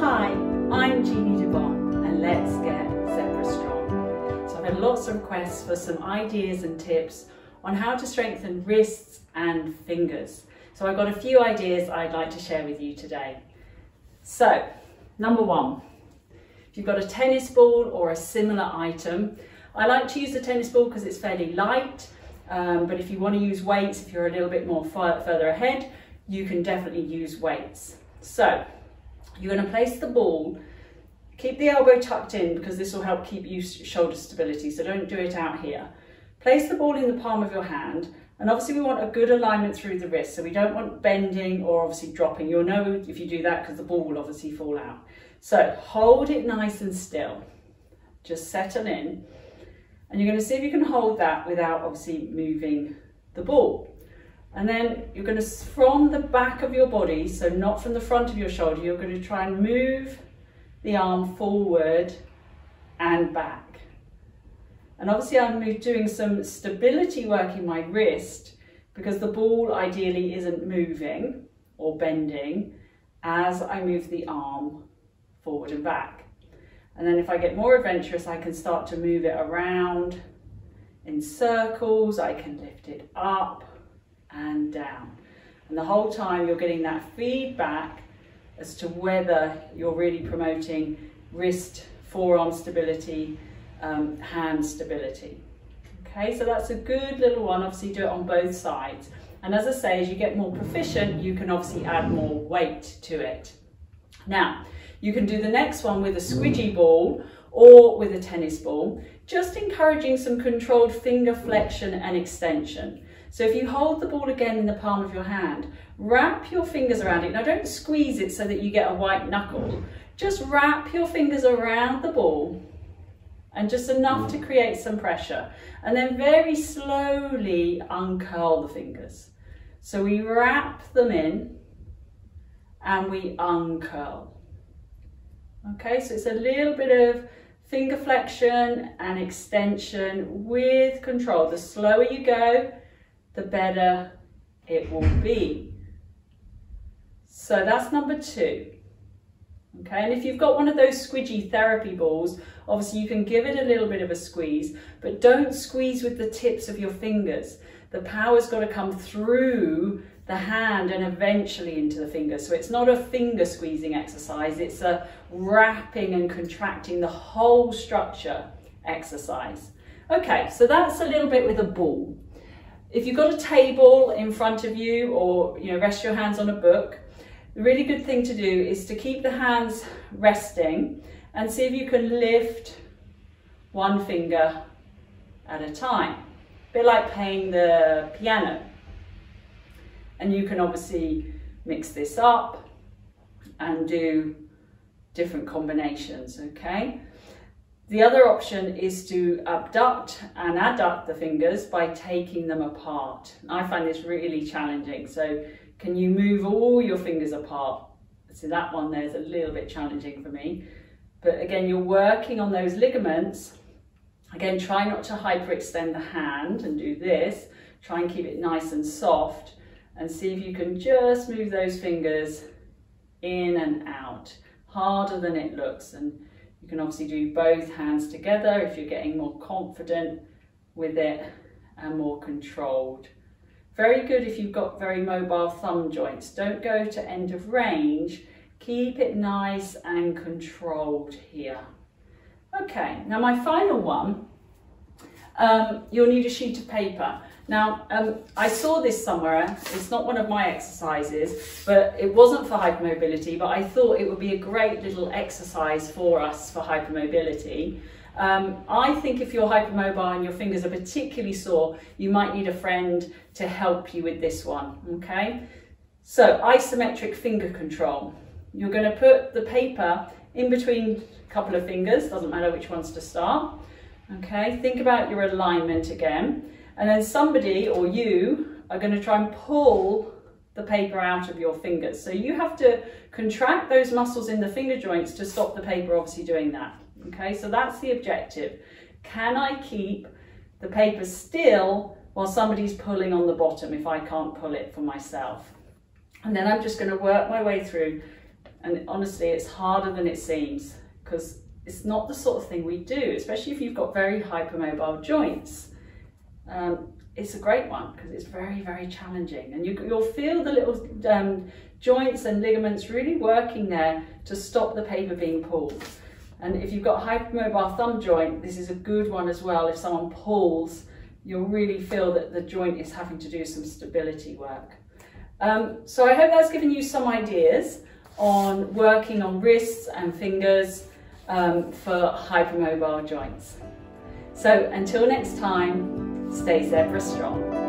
Hi, I'm Jeannie Di Bon and let's get Zebra Strong. So I've had lots of requests for some ideas and tips on how to strengthen wrists and fingers. So I've got a few ideas I'd like to share with you today. So, number one, if you've got a tennis ball or a similar item, I like to use the tennis ball because it's fairly light, um, but if you want to use weights, if you're a little bit more further ahead, you can definitely use weights. So, you're going to place the ball, keep the elbow tucked in because this will help keep you shoulder stability, so don't do it out here. Place the ball in the palm of your hand and obviously we want a good alignment through the wrist, so we don't want bending or obviously dropping. You'll know if you do that because the ball will obviously fall out. So hold it nice and still. Just settle in. And you're going to see if you can hold that without obviously moving the ball. And then you're going to, from the back of your body, so not from the front of your shoulder, you're going to try and move the arm forward and back. And obviously I'm doing some stability work in my wrist because the ball ideally isn't moving or bending as I move the arm forward and back. And then if I get more adventurous, I can start to move it around in circles. I can lift it up and down. And the whole time you're getting that feedback as to whether you're really promoting wrist, forearm stability, um, hand stability. Okay, so that's a good little one. Obviously do it on both sides. And as I say, as you get more proficient, you can obviously add more weight to it. Now, you can do the next one with a squidgy ball or with a tennis ball, just encouraging some controlled finger flexion and extension. So if you hold the ball again in the palm of your hand, wrap your fingers around it. Now don't squeeze it so that you get a white knuckle. Just wrap your fingers around the ball and just enough to create some pressure. And then very slowly uncurl the fingers. So we wrap them in and we uncurl. Okay, so it's a little bit of finger flexion and extension with control. The slower you go, the better it will be. So that's number two. Okay, and if you've got one of those squidgy therapy balls, obviously you can give it a little bit of a squeeze, but don't squeeze with the tips of your fingers. The power's got to come through the hand and eventually into the finger. So it's not a finger squeezing exercise, it's a wrapping and contracting the whole structure exercise. Okay, so that's a little bit with a ball. If you've got a table in front of you or you know rest your hands on a book, the really good thing to do is to keep the hands resting and see if you can lift one finger at a time. A bit like playing the piano. And you can obviously mix this up and do different combinations, okay? The other option is to abduct and adduct the fingers by taking them apart. I find this really challenging. So can you move all your fingers apart? So that one there's a little bit challenging for me. But again, you're working on those ligaments. Again, try not to hyperextend the hand and do this. Try and keep it nice and soft and see if you can just move those fingers in and out, harder than it looks. And you can obviously do both hands together if you're getting more confident with it and more controlled. Very good if you've got very mobile thumb joints. Don't go to end of range. Keep it nice and controlled here. Okay, now my final one, um, you'll need a sheet of paper. Now, um, I saw this somewhere, it's not one of my exercises, but it wasn't for hypermobility, but I thought it would be a great little exercise for us for hypermobility. Um, I think if you're hypermobile and your fingers are particularly sore, you might need a friend to help you with this one, okay? So isometric finger control. You're gonna put the paper in between a couple of fingers, doesn't matter which ones to start, okay? Think about your alignment again. And then somebody or you are gonna try and pull the paper out of your fingers. So you have to contract those muscles in the finger joints to stop the paper obviously doing that. Okay, so that's the objective. Can I keep the paper still while somebody's pulling on the bottom if I can't pull it for myself? And then I'm just going to work my way through And honestly, it's harder than it seems because it's not the sort of thing we do, especially if you've got very hypermobile joints. Um, it's a great one because it's very, very challenging. And you, will feel the little um, joints and ligaments really working there to stop the paper being pulled. And if you've got hypermobile thumb joint, this is a good one as well. If someone pulls, you'll really feel that the joint is having to do some stability work. Um, so I hope that's given you some ideas on working on wrists and fingers um, for hypermobile joints. So until next time, stay zebra strong.